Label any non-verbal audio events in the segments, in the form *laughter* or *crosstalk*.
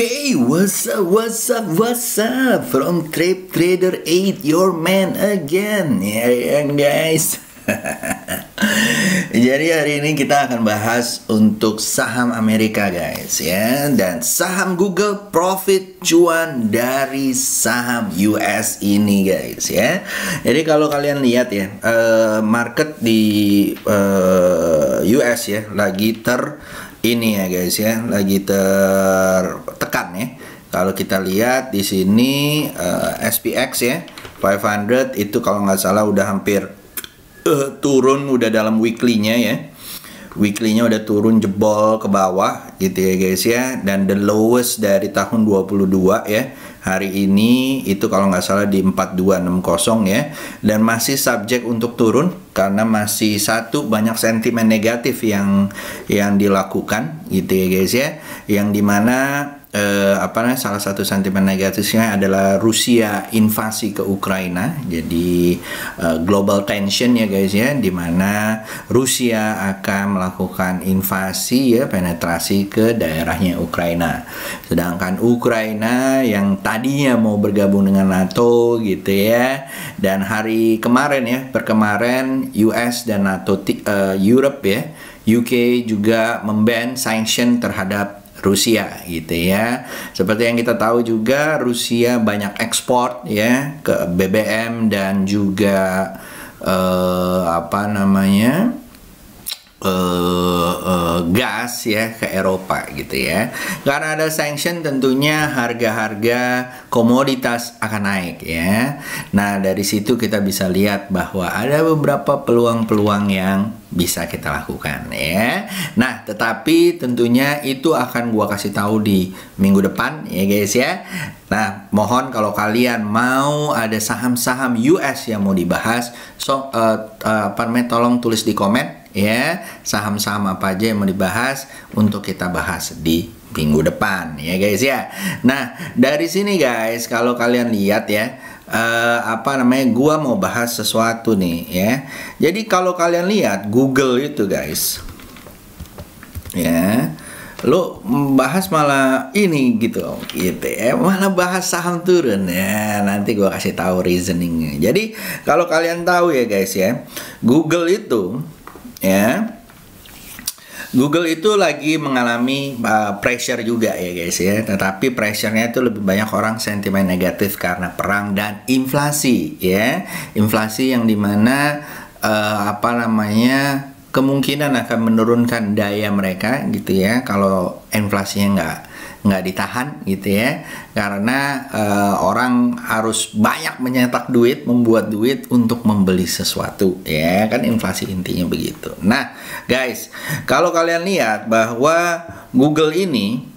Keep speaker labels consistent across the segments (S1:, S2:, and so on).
S1: Okay, what's up, what's up, what's up? From Trade Trader 8, your man again. Ya, yeah, guys. *laughs* Jadi hari ini kita akan bahas untuk saham Amerika guys ya dan saham Google profit cuan dari saham US ini guys ya. Jadi kalau kalian lihat ya uh, market di eh, US ya lagi ter ini ya guys ya. Lagi tertekan ya. Kalau kita lihat di sini uh, eh, SPX ya 500 itu kalau nggak salah udah hampir uh, turun udah dalam weekly-nya ya. Weekly-nya udah turun jebol ke bawah gitu ya guys ya. Dan the lowest dari tahun 22 ya hari ini itu kalau nggak salah di 4260 ya. Dan masih subjek untuk turun karena masih satu banyak sentimen negatif yang yang dilakukan gitu ya guys ya. Yang di mana eh, apa namanya salah satu sentimen negatifnya adalah Rusia invasi ke Ukraina. Jadi eh, global tension ya guys ya di mana Rusia akan melakukan invasi ya penetrasi ke daerahnya Ukraina. Sedangkan Ukraina yang tadinya mau bergabung dengan NATO gitu ya dan hari kemarin ya perkemarin US dan NATO uh, Europe ya UK juga memban sanction terhadap Rusia gitu ya. Seperti yang kita tahu juga Rusia banyak ekspor ya ke BBM dan juga uh, apa namanya? Uh, uh, gas ya ke Eropa gitu ya. Karena ada sanction tentunya harga-harga komoditas akan naik ya. Nah, dari situ kita bisa lihat bahwa ada beberapa peluang-peluang yang bisa kita lakukan ya. Nah, tetapi tentunya itu akan gua kasih tahu di minggu depan ya guys ya. Nah, mohon kalau kalian mau ada saham-saham US yang mau dibahas, so uh, uh, apa namanya tolong tulis di komen ya saham-saham apa aja yang mau dibahas untuk kita bahas di minggu depan ya guys ya. Nah dari sini guys kalau kalian lihat ya uh, apa namanya gua mau bahas sesuatu nih ya. Jadi kalau kalian lihat Google itu guys ya lo bahas malah ini gitu gitu ya malah bahas saham turun ya nanti gua kasih tahu reasoningnya jadi kalau kalian tahu ya guys ya Google itu ya. Google itu lagi mengalami uh, pressure juga ya guys ya, tetapi pressure-nya itu lebih banyak orang sentimen negatif karena perang dan inflasi ya, inflasi yang di mana uh, apa namanya kemungkinan akan menurunkan daya mereka gitu ya, kalau inflasinya nggak nggak ditahan gitu ya. Karena uh, orang harus banyak menyetak duit membuat duit untuk membeli sesuatu ya. Kan inflasi intinya begitu. Nah guys kalau kalian lihat bahwa Google ini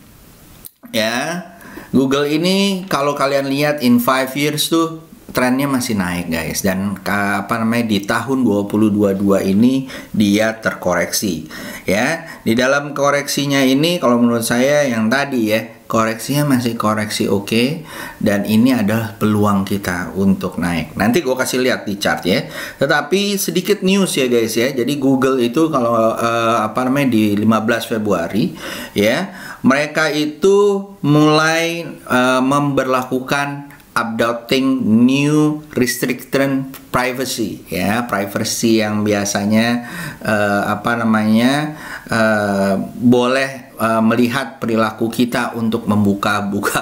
S1: ya Google ini kalau kalian lihat in 5 years tuh trennya masih naik guys. Dan apa namanya di tahun 2022 ini dia terkoreksi ya. Di dalam koreksinya ini kalau menurut saya yang tadi ya koreksinya masih koreksi oke okay, dan ini adalah peluang kita untuk naik. Nanti gue kasih lihat di chart ya. Tetapi sedikit news ya guys ya. Jadi Google itu kalau uh, apa namanya di 15 Februari ya mereka itu mulai uh, memberlakukan adopting new restriction privacy ya. Privacy yang biasanya uh, apa namanya uh, boleh uh, melihat perilaku kita untuk membuka-buka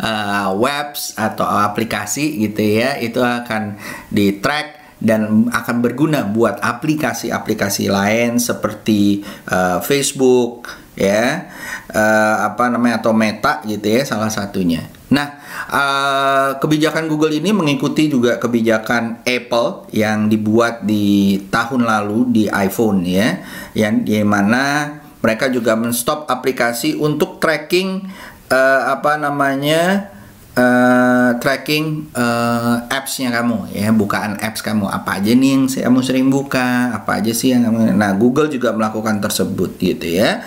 S1: uh, *laughs* webs atau aplikasi gitu ya. Itu akan di track dan akan berguna buat aplikasi-aplikasi lain seperti uh, Facebook ya. Uh, apa namanya atau Meta gitu ya salah satunya. Nah Uh, kebijakan Google ini mengikuti juga kebijakan Apple yang dibuat di tahun lalu di iPhone ya, yang di mana mereka juga menstop aplikasi untuk tracking uh, apa namanya uh, tracking uh, appsnya kamu ya. Bukaan apps kamu. Apa aja nih yang kamu sering buka? Apa aja sih yang kamu nah Google juga melakukan tersebut gitu ya.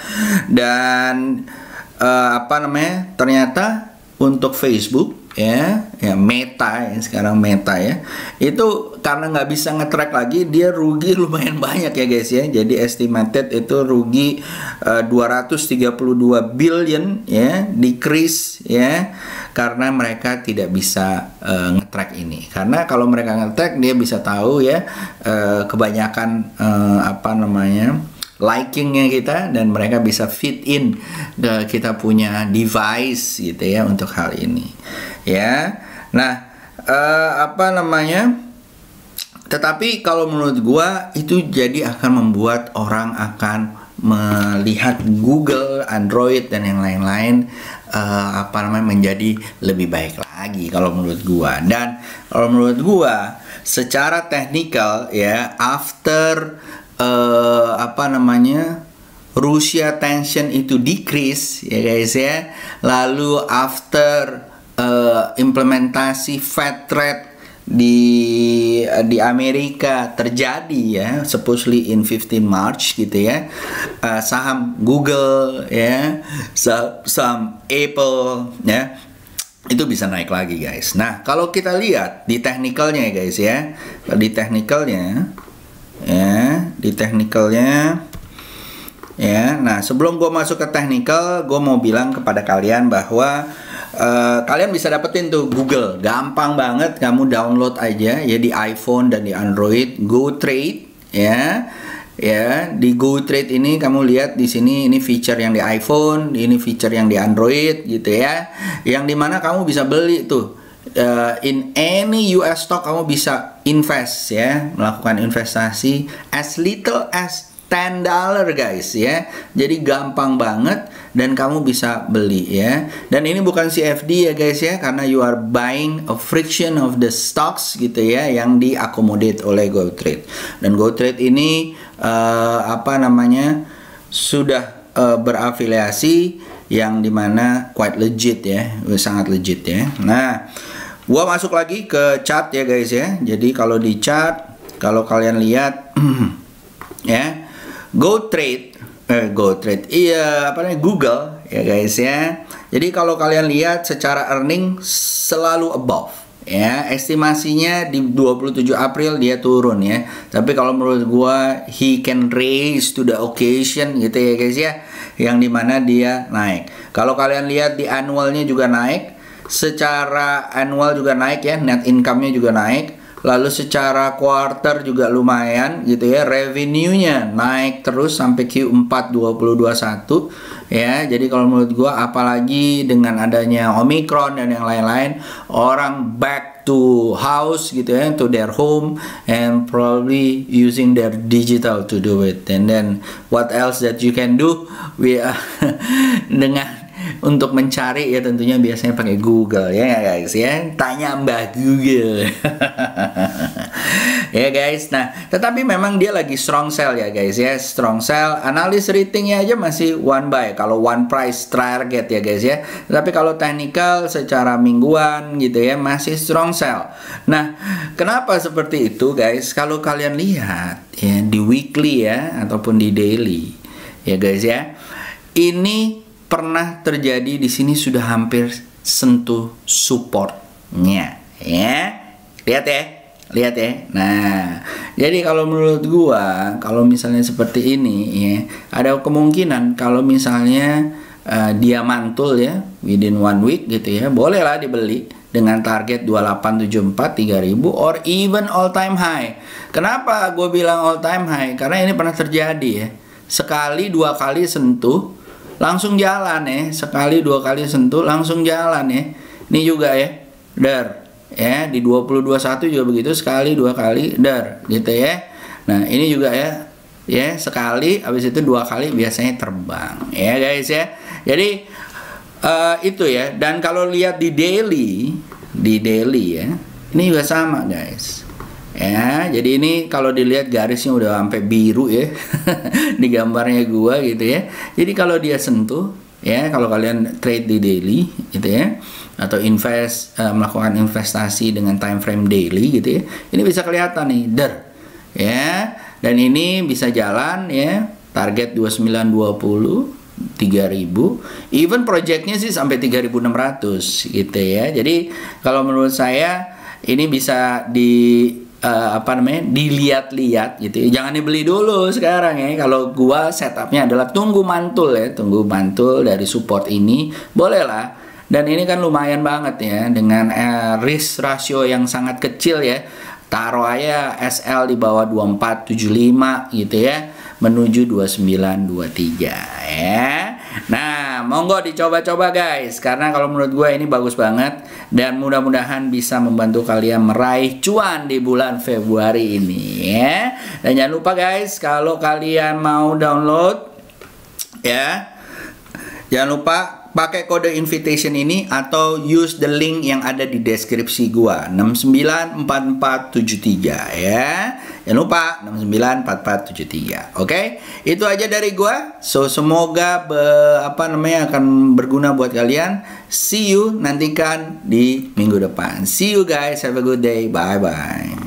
S1: Dan uh, apa namanya ternyata untuk Facebook ya ya meta ya sekarang meta ya. Itu karena nggak bisa ngetrack lagi dia rugi *laughs* lumayan banyak ya guys ya. Jadi estimated itu rugi uh, 232 billion ya decrease ya karena mereka tidak bisa uh, ngetrack ini. Karena kalau mereka ngetrack dia bisa tahu ya uh, kebanyakan uh, apa namanya likingnya kita dan mereka bisa fit in ke kita punya device gitu ya untuk hal ini ya nah uh, apa namanya tetapi kalau menurut gua itu jadi akan membuat orang akan melihat Google, Android dan yang lain-lain uh, apa namanya menjadi lebih baik lagi kalau menurut gua. Dan kalau menurut gua secara teknikal ya after uh, apa namanya Rusia tension itu decrease ya guys ya lalu after uh, implementasi Fed rate di di Amerika terjadi ya supposedly in 15 March gitu ya uh, saham Google ya saham Apple ya itu bisa naik lagi guys. Nah kalau kita lihat di teknikalnya ya guys ya di teknikalnya ya di teknikalnya ya nah sebelum gue masuk ke teknikal gue mau bilang kepada kalian bahwa uh, kalian bisa dapetin tuh Google. Gampang banget kamu download aja ya di iPhone dan di Android. Go Trade ya. Ya di Go Trade ini kamu lihat di sini ini feature yang di iPhone ini feature yang di Android gitu ya. Yang di mana kamu bisa beli tuh uh, in any US stock kamu bisa invest ya, melakukan investasi as little as 10 dollar guys ya. Jadi gampang banget dan kamu bisa beli ya. Dan ini bukan CFD ya guys ya karena you are buying a friction of the stocks gitu ya yang diakomodate oleh GoTrade. Dan GoTrade ini uh, apa namanya sudah uh, berafiliasi yang di mana quite legit ya, sangat legit ya. Nah, Gua masuk lagi ke chart ya guys ya. Jadi kalau di chart kalau kalian lihat *clears throat* ya Go Trade eh Go Trade iya apa namanya Google ya guys ya. Jadi kalau kalian lihat secara earning selalu above ya estimasinya di 27 April dia turun ya tapi kalau menurut gua he can raise to the occasion gitu ya guys ya yang di mana dia naik kalau kalian lihat di annualnya juga naik secara annual juga naik ya, net income-nya juga naik. Lalu secara quarter juga lumayan gitu ya, revenue-nya naik terus sampai Q4 2021 ya. Jadi kalau menurut gua apalagi dengan adanya Omicron dan yang lain-lain, orang back to house gitu ya, to their home and probably using their digital to do it. And then what else that you can do? We *laughs* dengan untuk mencari ya tentunya biasanya pakai Google ya guys? Ya tanya Mbah Google. *laughs* Ya guys? Nah tetapi memang dia lagi strong sell ya guys ya. Strong sell. Analis ratingnya aja masih one buy. Kalau one price target ya guys ya. Tapi kalau technical secara mingguan gitu ya masih strong sell. Nah kenapa seperti itu guys? Kalau kalian lihat ya di weekly ya ataupun di daily ya guys ya. Ini pernah terjadi di sini sudah hampir sentuh supportnya ya. Lihat ya lihat ya. Nah jadi kalau menurut gua kalau misalnya seperti ini ya ada kemungkinan kalau misalnya uh, dia mantul ya within one week gitu ya bolehlah dibeli dengan target 2874 3000 or even all time high. Kenapa gue bilang all time high? Karena ini pernah terjadi ya. Sekali dua kali sentuh langsung jalan ya sekali dua kali sentuh langsung jalan ya ini juga ya dar ya di 2021 juga begitu sekali dua kali dar gitu ya nah ini juga ya ya sekali habis itu dua kali biasanya terbang ya guys ya. Jadi uh, itu ya. Dan kalau lihat di daily di daily ya ini juga sama guys ya jadi ini kalau dilihat garisnya udah sampai biru ya. *laughs* Di gambarnya gua gitu ya. Jadi kalau dia sentuh ya kalau kalian trade di daily gitu ya atau invest uh, melakukan investasi dengan time frame daily gitu ya ini bisa kelihatan nih der. Ya dan ini bisa jalan ya target 2920 3000 even projectnya sih sampai 3600 gitu ya. Jadi kalau menurut saya ini bisa di uh, apa namanya dilihat-lihat gitu ya. jangan dibeli dulu sekarang ya kalau gua setupnya adalah tunggu mantul ya tunggu mantul dari support ini boleh lah dan ini kan lumayan banget ya dengan uh, risk ratio yang sangat kecil ya taruh aja SL di bawah 2475 gitu ya menuju 2923 ya. Monggo dicoba-coba guys karena kalau menurut gue ini bagus banget dan mudah-mudahan bisa membantu kalian meraih cuan di bulan Februari ini ya. Dan jangan lupa guys kalau kalian mau download ya jangan lupa pakai kode invitation ini atau use the link yang ada di deskripsi gua 694473 ya. Jangan lupa 694473. Oke? Okay? Itu aja dari gua. So semoga be, apa namanya akan berguna buat kalian. See you nantikan di minggu depan. See you guys. Have a good day. Bye bye.